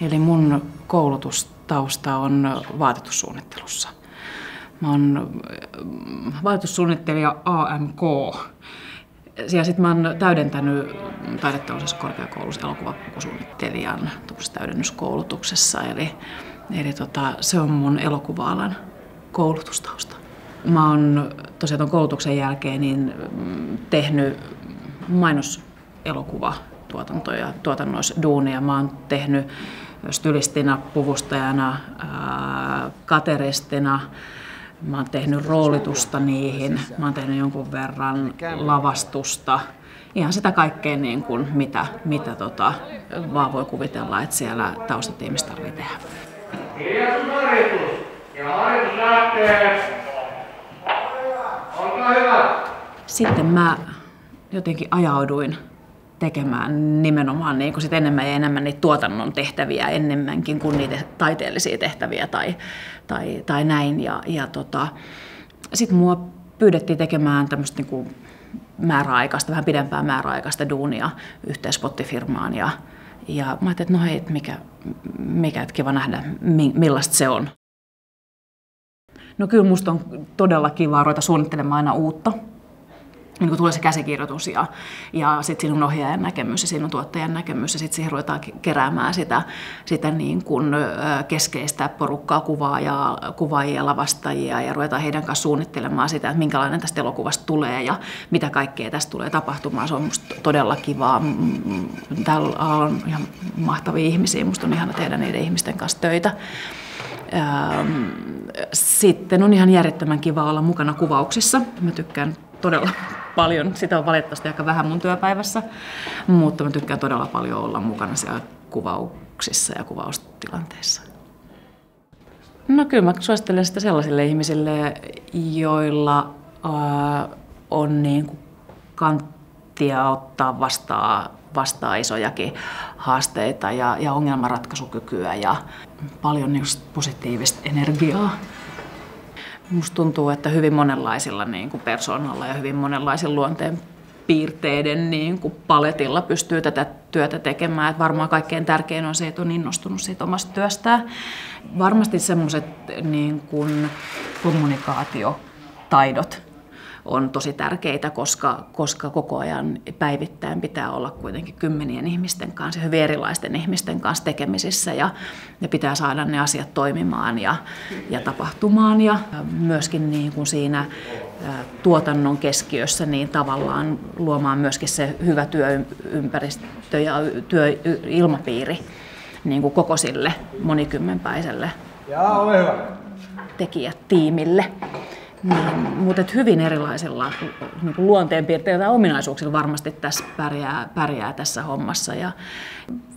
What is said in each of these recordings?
Eli mun koulutustausta on vaatetussuunnittelussa. Mä oon vaatetussuunnittelija AMK. Ja sitten mä oon täydentänyt taideteollisessa korkeakoulussa elokuvapukusuunnittelijan täydennyskoulutuksessa. Eli, eli tota, se on mun elokuva-alan koulutustausta. Mä oon tosiaan ton koulutuksen jälkeen niin tehnyt mainoselokuva tuotantoja, tuotannoissa duunia. Mä oon tehnyt stylistina, puvustajana, kateristina, Mä oon tehnyt roolitusta niihin, mä oon tehnyt jonkun verran lavastusta. Ihan sitä kaikkea, niin kuin, mitä, mitä tota, vaan voi kuvitella, että siellä taustatiimissä tarvitsee tehdä. Ja harjoitus lähtee. Olkaa hyvä. Sitten mä jotenkin ajauduin tekemään nimenomaan niin sit enemmän ja enemmän niitä tuotannon tehtäviä enemmänkin kuin niitä taiteellisia tehtäviä tai, tai, tai näin. Ja, ja tota, sitten mua pyydettiin tekemään tämmöistä niin määräaikaista, vähän pidempää määräaikaista duunia yhteispottifirmaan ja, ja mä ajattelin, että no hei, mikä, mikä että kiva nähdä, millaista se on. No kyllä musta on todella kiva ruveta suunnittelemaan aina uutta niin kun tulee se käsikirjoitus ja, ja sitten siinä on ohjaajan näkemys ja siinä on tuottajan näkemys ja sitten siihen ruvetaan keräämään sitä, sitä niin kuin keskeistä porukkaa kuvaajia, kuvaajia, lavastajia ja ruvetaan heidän kanssa suunnittelemaan sitä, että minkälainen tästä elokuvasta tulee ja mitä kaikkea tästä tulee tapahtumaan. Se on musta todella kivaa. Täällä on ihan mahtavia ihmisiä, musta on ihana tehdä niiden ihmisten kanssa töitä. Sitten on ihan järjettömän kiva olla mukana kuvauksissa. Mä tykkään todella paljon. Sitä on valitettavasti aika vähän mun työpäivässä, mutta mä tykkään todella paljon olla mukana siellä kuvauksissa ja kuvaustilanteissa. No kyllä mä suosittelen sitä sellaisille ihmisille, joilla äh, on niin kuin kanttia ottaa vastaan, vastaan isojakin haasteita ja, ja ongelmanratkaisukykyä ja paljon niin positiivista energiaa. Musta tuntuu, että hyvin monenlaisilla niin kuin persoonalla ja hyvin monenlaisilla luonteen piirteiden niin kuin paletilla pystyy tätä työtä tekemään. Että varmaan kaikkein tärkein on se, että on innostunut siitä omasta työstään. Varmasti semmoiset niin kuin kommunikaatiotaidot on tosi tärkeitä, koska, koska koko ajan päivittäin pitää olla kuitenkin kymmenien ihmisten kanssa, hyvin erilaisten ihmisten kanssa tekemisissä ja, ja pitää saada ne asiat toimimaan ja, ja tapahtumaan ja myöskin niin kuin siinä tuotannon keskiössä niin tavallaan luomaan myöskin se hyvä työympäristö ja työilmapiiri niin kuin koko sille monikymmenpäiselle tekijätiimille. Niin, mutta hyvin erilaisilla niin luonteenpiirteillä ja ominaisuuksilla varmasti tässä pärjää, pärjää tässä hommassa. Ja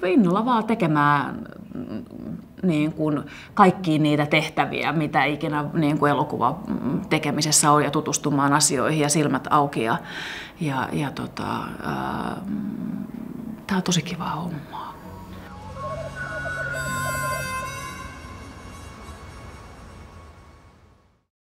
innolla vaan tekemään niin kuin kaikkiin niitä tehtäviä, mitä ikinä niin kuin elokuva tekemisessä on ja tutustumaan asioihin ja silmät auki. Ja, ja, ja tota, tämä on tosi kiva hommaa.